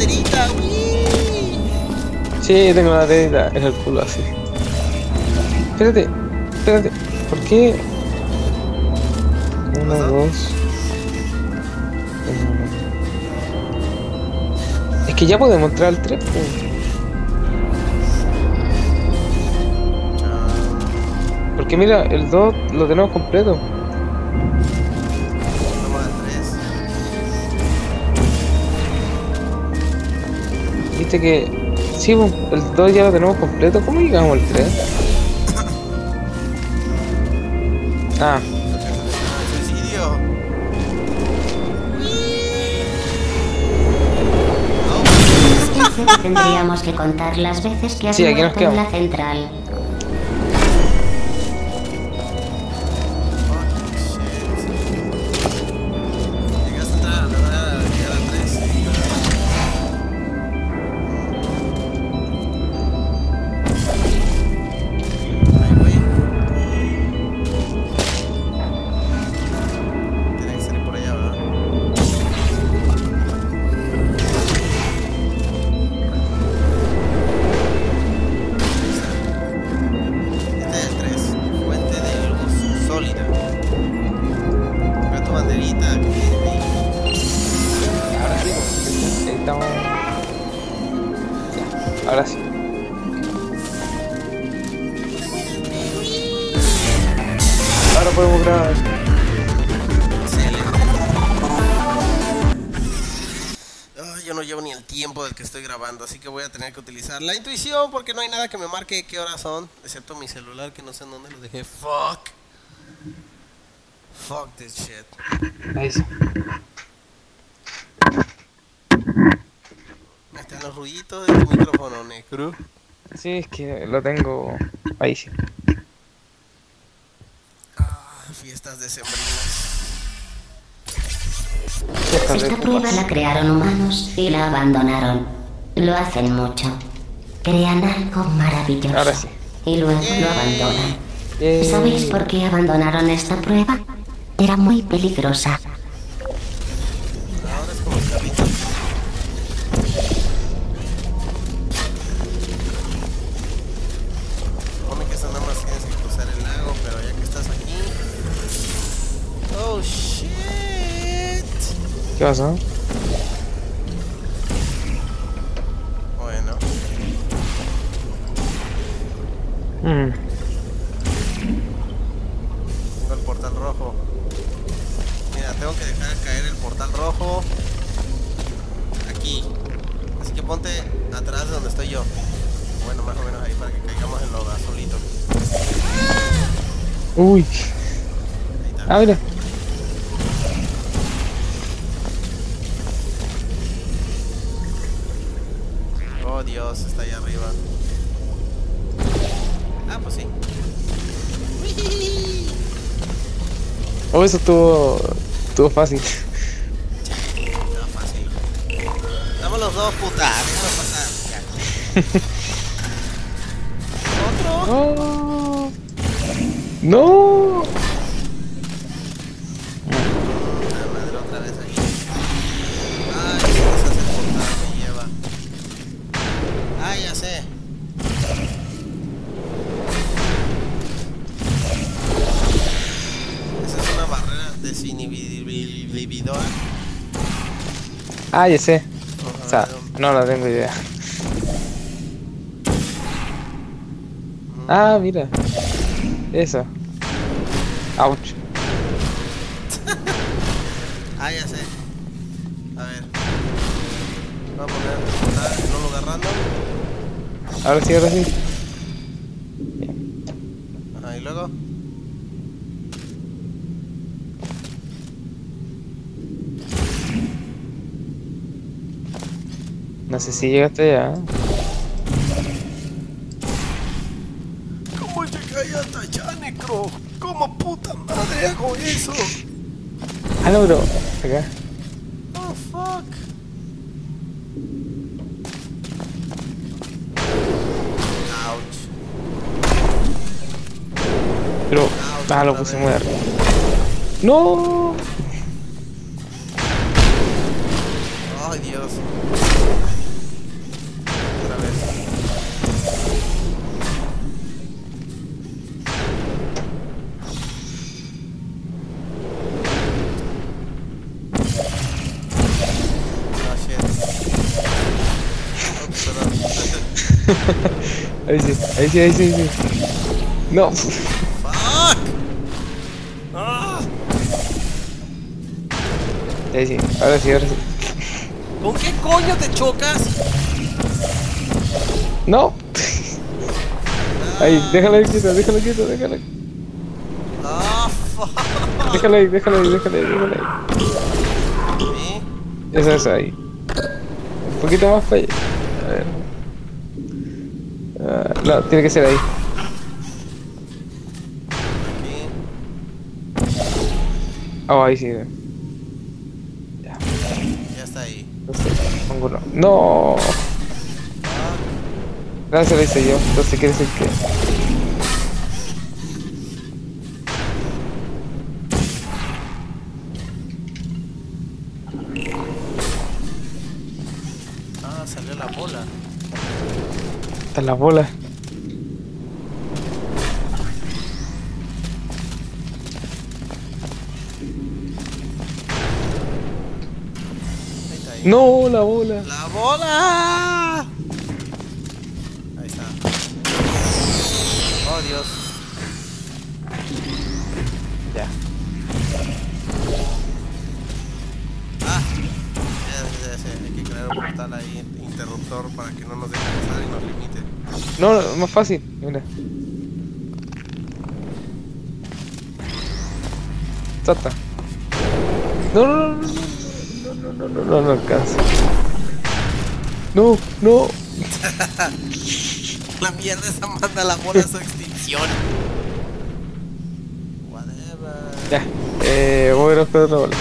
banderita. ¡Uy! Sí, tengo la banderita en el culo así. Espérate, espérate. ¿Por qué? Uno, dos. Es que ya podemos entrar al 3. Porque mira, el 2 lo tenemos completo. 3. Viste que. Sí, po, el 2 ya lo tenemos completo. ¿Cómo llegamos al 3? Ah. Tendríamos que contar las veces que has Sí, muerto en la central. Podemos grabar. Excelente. Ay, yo no llevo ni el tiempo del que estoy grabando, así que voy a tener que utilizar la intuición porque no hay nada que me marque qué horas son, excepto mi celular que no sé en dónde lo dejé. Fuck. Fuck this shit. Ahí sí. Ahí están los ruiditos de tu micrófono, Necru. Sí, es que lo tengo. Ahí sí. Fiestas decembrinas. Esta prueba la crearon humanos y la abandonaron. Lo hacen mucho. Crean algo maravilloso. Ahora sí. Y luego lo abandonan. Yay. ¿Sabéis por qué abandonaron esta prueba? Era muy peligrosa. ¿Qué pasa? Bueno, Mm. tengo el portal rojo. Mira, tengo que dejar caer el portal rojo aquí. Así que ponte atrás de donde estoy yo. Bueno, más o menos ahí para que caigamos en lo azulito. Uy. Ahí está. Ah, mira. Dios, está ahí arriba. Ah, pues sí. Oh, eso estuvo. Estuvo fácil. Está fácil. Damos los dos, puta. Déjame pasar. Ya. Otro. Oh. No. Ah, ya sé. O sea, no, no tengo idea. Ah, mira. Eso. Ouch. Ah, ya sé. A ver. Voy a poner en un lugar random. Ahora sí, ahora sí. Ajá, y luego. No sé si llegaste ya. ¿Cómo llegué hasta allá, Necro? ¿Cómo puta madre hago eso? Ah, no, bro. Acá. Oh, fuck. Ouch. Pero. Ah, lo puse muy arriba. ¡No! Ahí sí, ahí sí, ahí sí, ahí sí. No, ¡Fuck! ¡Ah! ahí sí, ahora sí, ahora sí. ¿Con qué coño te chocas? No. Ahí, déjalo ahí quieto, déjalo quieto, déjalo. ¡Ah, fuck! Déjalo ahí, déjalo ahí, déjalo ahí, déjalo ahí. ¿Sí? Eso, eso, ahí. Un poquito más para allá. No, tiene que ser ahí. Oh, ahí sí. Ya, Ya está ahí. entonces, pongo uno. No. Gracias, lo hice yo. Entonces quiere decir que. Ah, salió la bola. Están las bolas. No, la bola. ¡La bola! Ahí está. Oh, Dios. Ya. Ah, ya, ya sé. Hay que crear un portal ahí, interruptor, para que no nos deje pasar y nos limite. No, no, más fácil. Mira. Salta. No, no, no, no, no, no, no, alcanza. No, no. La mierda esa manda la bola a su extinción. Whatever. Ya. Eh, voy a ir a otra bola.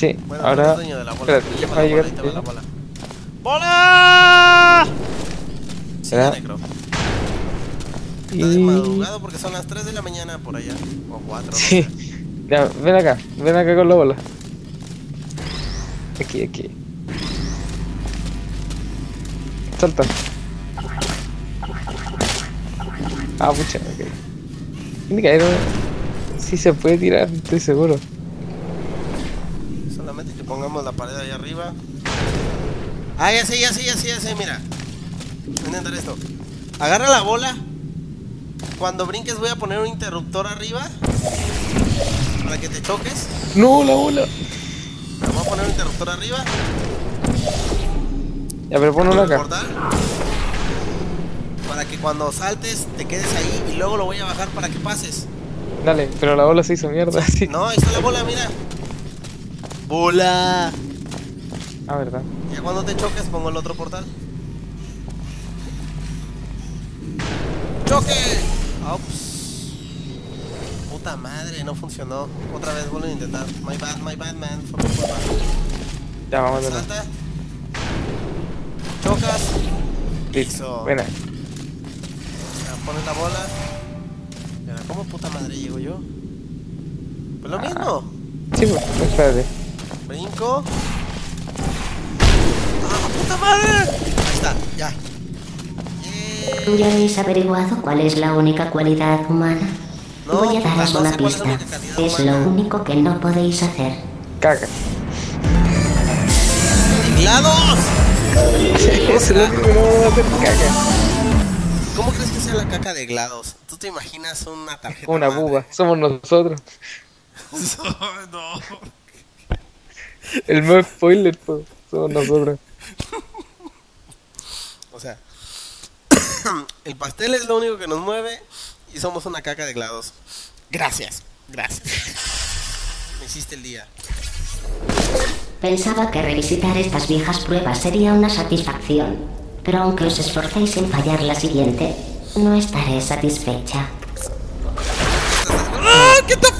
Sí, Bueno, ahora. dueño de la bola. Espérate, deja llegar. bola va la bola. ¡Bola! Sí, ¿Será? Está de Y... madrugado porque son las 3 de la mañana por allá. O 4. Sí. Ya, ven acá, ven acá con la bola. Aquí, aquí. Salta. Ah, pucha, ok. Un- Sí se puede tirar, estoy seguro. Solamente que pongamos la pared ahí arriba. Ah, ya sé, ya sé, ya sé, ya sé, mira. Voy a intentar esto. Agarra la bola. Cuando brinques voy a poner un interruptor arriba. Para que te choques. No, la bola. Le voy a poner un interruptor arriba. Ya, pero pon una el acá. portal. Para que cuando saltes te quedes ahí y luego lo voy a bajar para que pases. Dale, pero la bola se hizo mierda, así. No, ahí está la bola, mira. Bola. Ah, verdad. Ya cuando te choques pongo el otro portal. ¡Choque! Ops. Puta madre, no funcionó. Otra vez vuelvo a intentar. My bad, my bad, man. Mi culpa. Ya, vamos nuevo. Salta. Chocas. Listo. Buena. Pones la bola. ¿cómo puta madre llego yo? Pues lo Ah. mismo. Sí, pues, espérate. Brinco. ¡Ah, puta madre! Ahí está, ya. Yeah. ¿Ya habéis averiguado cuál es la única cualidad humana? No, Voy a daros una es pista. Es lo único que no podéis hacer. Caca. ¡GLaDOS! Eso es lo único que no vamos a hacer, caca. ¿Cómo crees que sea la caca de GLaDOS? ¿Tú te imaginas una tarjeta? Una madre? buba. Somos nosotros. no. El no spoiler, pues. Somos nosotros. O sea, el pastel es lo único que nos mueve y somos una caca de GLaDOS. Gracias, gracias. Me hiciste el día. Pensaba que revisitar estas viejas pruebas sería una satisfacción, pero aunque os esforcéis en fallar la siguiente, no estaré satisfecha. ¡Ah! ¿Qué the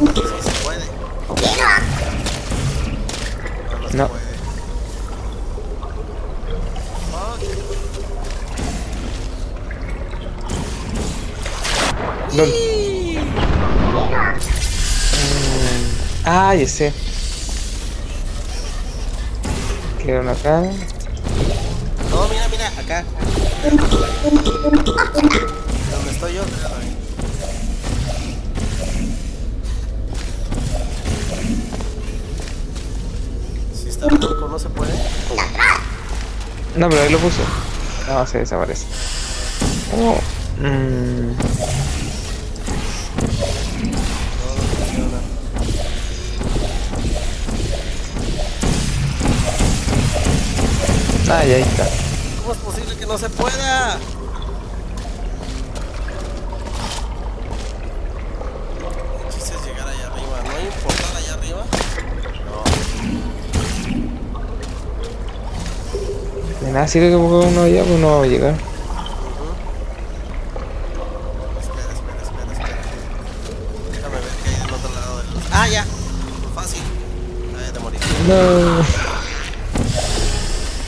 no se No. puede. LOL. Mm, Ah, sé. Quedaron acá. No, mira, mira, acá. Donde estoy yo, está loco, no se puede. No, pero ahí lo puso. No, se desaparece. Oh. Mm. Ah, ya ahí está. ¿Cómo es posible que no se pueda? El chiste es llegar allá arriba. ¿No hay un portal allá arriba? No. De nada sirve que ponga uno allá, pues no va a llegar. Espera, espera, espera, espera. Déjame ver qué hay del otro lado del... ¡Ah, ya! Fácil. Ay, te morí. No.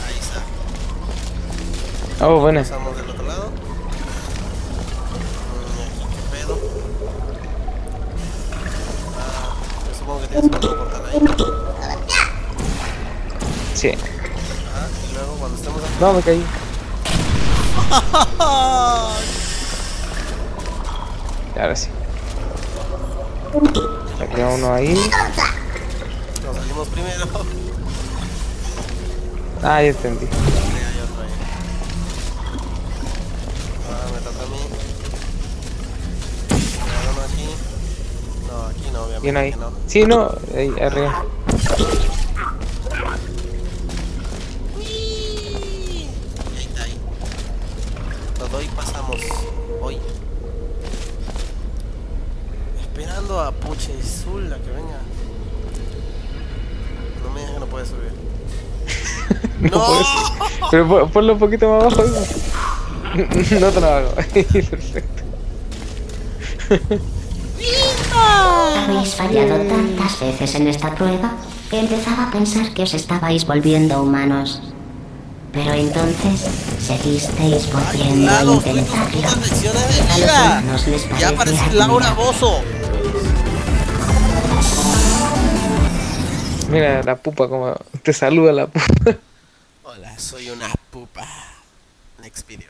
Ahí está. Oh, buena. No, me caí. Y ahora sí. Aquí va uno ahí. Nos salimos primero. Ah, ya entendí. Sí, hay otro ahí. Ahora me toca a mí. Uno aquí. No, aquí no, obviamente. Bien ahí. no. Sí, no, ahí arriba. No ¡No! puedes. Pero pon- ponlo un poquito más abajo. No te lo hago. Perfecto. Habéis fallado tantas veces en esta prueba que empezaba a pensar que os estabais volviendo humanos. Pero entonces seguisteis volviendo a intentarlo. A los les Ya parece Laura. Bozo. Mira la pupa como te saluda la pupa. Soy una pupa. Next video.